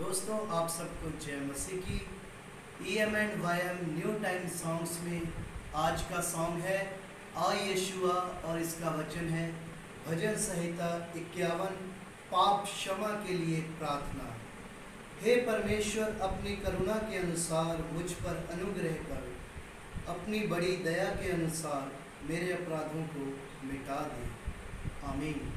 दोस्तों, आप सबको जय मसीह की। E M and Y M new time songs में आज का सॉन्ग है, आ यशुआ और इसका वचन है, भजन संहिता इक्यावन, पाप क्षमा के लिए प्रार्थना। हे परमेश्वर, अपनी करुणा के अनुसार मुझ पर अनुग्रह कर, अपनी बड़ी दया के अनुसार मेरे अपराधों को मिटा दे। आमीन।